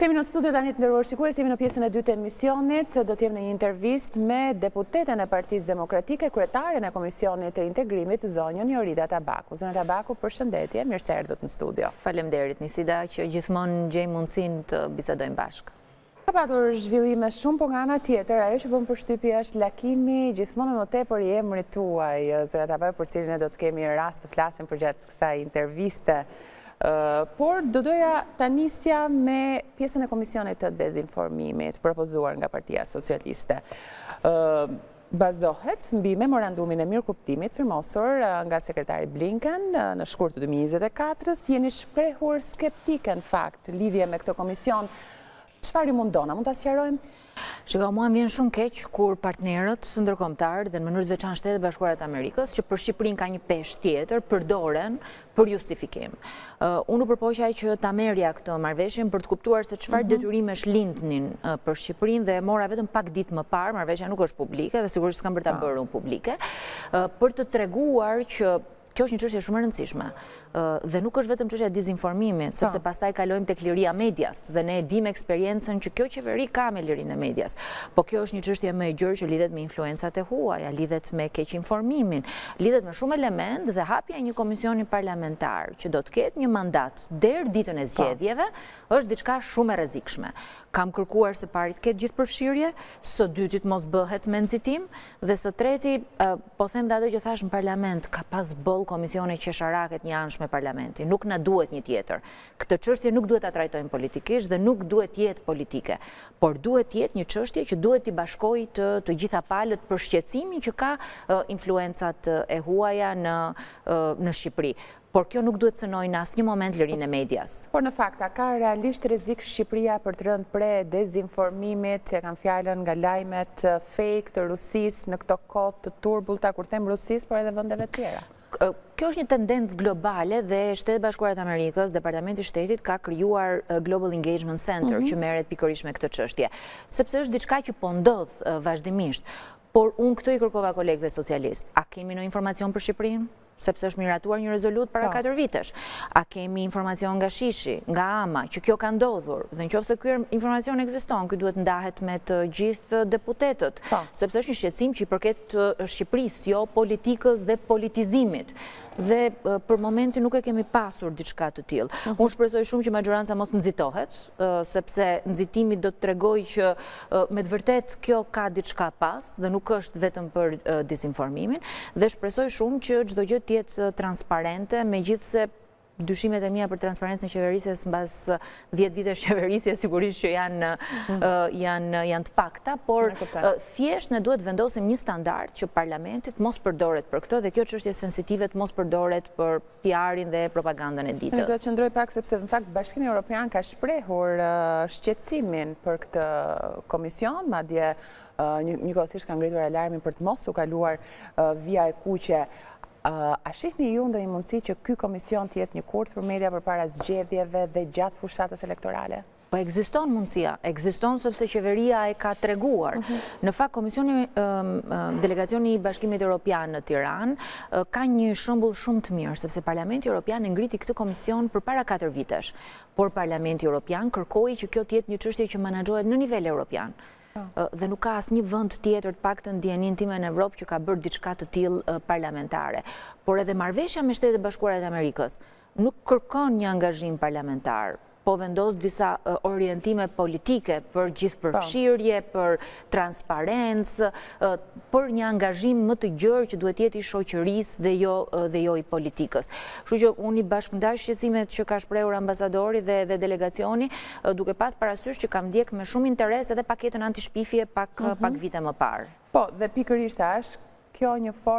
Kthehemi në studio tani të nderuar shikues, jemi në pjesën e dytë të emisionit, do të jem në një intervistë me deputeten e Partisë Demokratike, kryetaren e Komisionit të Integrimit, zonjën Jorida Tabaku. Zonja Tabaku, përshëndetje, mirë se erdhët në studio. Faleminderit Nisida që gjithmonë gjejmë mundësinë të bisedojmë bashkë. Ka patur zhvillime shumë, por nga ana tjetër, ajo që bën përshtypje është lakimi gjithmonë e më tepër i emrit tuaj, zonja Tabaku, për të cilin ne do të kemi rast të flasim përgjatë kësaj interviste. Por do doja ta nisja me pjesën e Komisionit të Dezinformimit, propozuar nga Partia Socialiste. bazohet mbi memorandumin e mirëkuptimit firmosur nga sekretari Blinken në shkurt të dy mijë e njëzet e katrës, jeni shprehur skeptike në fakt lidhje me këtë komision. Çfarë ju mundon? A mund ta sqarojmë? Shiko, mua më vjen shumë keq kur partnerët ndërkombëtarë dhe në mënyrë të veçantë Shtetet e Bashkuara të Amerikës, që për Shqipërinë ka një peshë tjetër, përdoren për justifikim. Unë u përpoqa që ta merrja këtë marrëveshjen për të kuptuar se çfarë mhm detyrimesh lindnin për Shqipërinë dhe e mora vetëm pak ditë më parë, marrëveshja nuk është publike dhe sigurisht s'kam për ta bërë unë publike, për të treguar që kjo është një çështje shumë e rëndësishme dhe nuk është vetëm çështje e dizinformimit, po, sepse pastaj kalojmë tek liria e medias dhe ne e dimë eksperiencën që kjo qeveri ka me lirinë e medias. Po kjo është një çështje më e gjerë që lidhet me influencat e huaja, lidhet me keqinformimin, lidhet me shumë elementë dhe hapja e një komisioni parlamentar që do të ketë një mandat deri ditën e zgjedhjeve është diçka shumë e rrezikshme. Kam kërkuar së pari të ketë gjithëpërfshirje, së dyti të mos bëhet me nxitim dhe së treti po them dhe ato që thashë në parlament, ka pas boll komisione qesharake të njëanshme parlamenti, nuk na duhet një tjetër. Këtë çështje nuk duhet ta trajtojmë politikisht dhe nuk duhet të jetë politike. por duhet të jetë një çështje që duhet t'i bashkojë të gjitha palët për shqetësimin që ka influencat e huaja në Shqipëri. Por kjo nuk duhet të cënojë në asnjë moment lirinë e medias. Por në fakt, a ka realisht rrezik Shqipëria për të rënë pre e dezinformimit, e kam fjalën nga lajmet fake të Rusisë në këto kohë të turbullta, kur them Rusisë, por edhe vendeve të tjera? Kjo është një tendencë globale dhe Shtetet e Bashkuara të Amerikës, Departamenti i Shtetit ka krijuar Global Engagement Center mhm që merret pikërisht me këtë çështje, sepse është diçka që po ndodh vazhdimisht. Por unë këto i kërkova kolegëve socialistë. A kemi ne informacion për Shqipërinë? sepse është miratuar një rezolutë para 4 po vitesh. A kemi informacion nga SHISH-i, nga AMA, që kjo ka ndodhur, dhe në qoftë se ky informacion ekziston, kjo duhet të ndahet me të gjithë deputetët, po, sepse është një shqetësim që i përket Shqipërisë, jo politikës dhe politizimit. Dhe për momentin nuk e kemi pasur diçka të tillë. Mhm. Unë shpresoj shumë që mazhoranca mos nxitohet, sepse nxitimi do të tregojë që me të vërtetë kjo ka diçka pas dhe nuk është vetëm për dizinformimin dhe shpresoj shumë që çdo gjë të jetë transparente, megjithëse Dyshimet e mia për transparencë në qeverisjes mbas 10 vitesh qeverisje sigurisht që janë janë janë të pakta, por thjesht ne duhet të vendosim një standard që parlamenti të mos përdoret për këto dhe kjo çështje sensitive të mos përdoret për PR-in dhe propagandën e ditës. Unë do të qëndroj pak sepse në fakt Bashkimi Evropian ka shprehur shqetësimin për këtë komision, madje njëkohësisht ka ngritur alarmin për të mos u kaluar vija e kuqe. A shihni ju ndonjë mundësi që ky komision të jetë një kurth për media përpara zgjedhjeve dhe gjatë fushatës elektorale? Po ekziston mundësia, ekziston sepse qeveria e ka treguar. Mhm. Në fakt komisioni delegacioni i Bashkimit Evropian në Tiranë ka një shembull shumë të mirë sepse Parlamenti Evropian e ngriti këtë komision përpara 4 vitesh. Por Parlamenti Evropian kërkoi që kjo të jetë një çështje që menaxhohet në nivel evropian. Ëh dhe nuk ka asnjë vend tjetër të paktën në dijeninë time në Evropë që ka bërë diçka të tillë parlamentare. Por edhe marrëveshja me Shtetet e Bashkuara të Amerikës nuk kërkon një angazhim parlamentar, po vendos disa orientime politike për gjithëpërfshirje, për transparencë, për një angazhim më të gjërë që duhet të jetë i shoqërisë dhe jo, jo i politikës. Kështu që unë i bashkëndaj shqetësimet që ka shprehur ambasadori dhe, dhe delegacioni, Duke pas parasysh që kam ndjek me shumë interes edhe paketën antishpifje pak vite më parë. Po, dhe pikërisht a është kjo një formë.